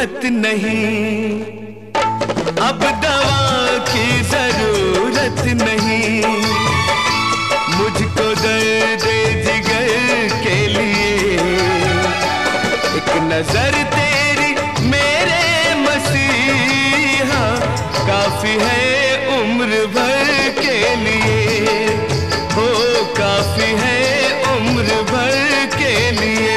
ज़रूरत नहीं। अब दवा की ज़रूरत नहीं। मुझको दर्द जिगर के लिए। एक नज़र तेरी मेरे मसीहा काफ़ी है उम्र भर के लिए। हो काफ़ी है उम्र भर के लिए।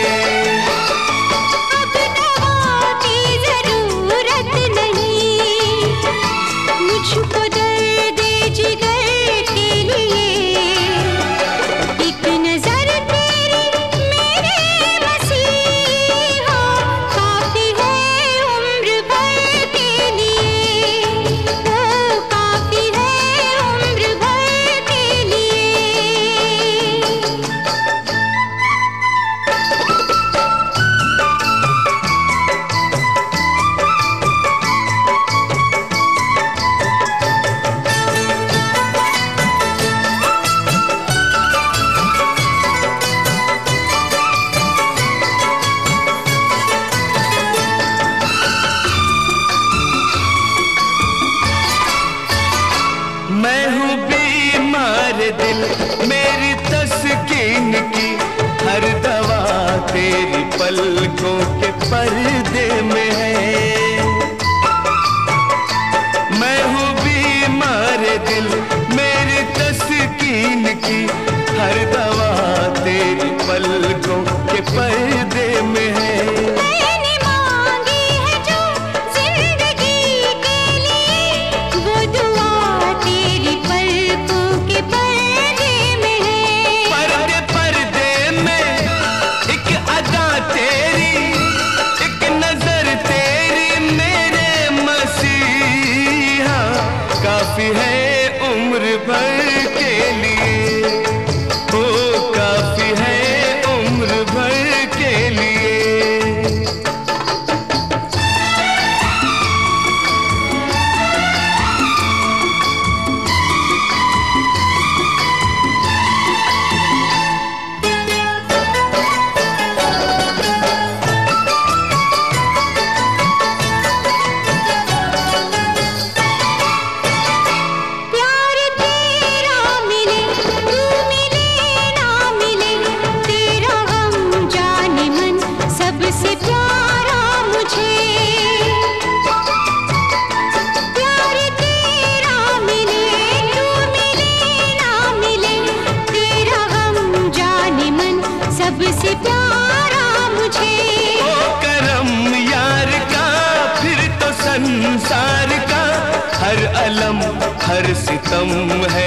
मैं हूँ बीमार दिल, मेरी तस्कीन की हर दवा तेरी पलकों के पर्दे में है। मैं हूँ बीमार दिल, मेरी तस्कीन की हर दवा तेरी पलकों के पर्दे काफ़ी है उम्र भर के लिए। गम है।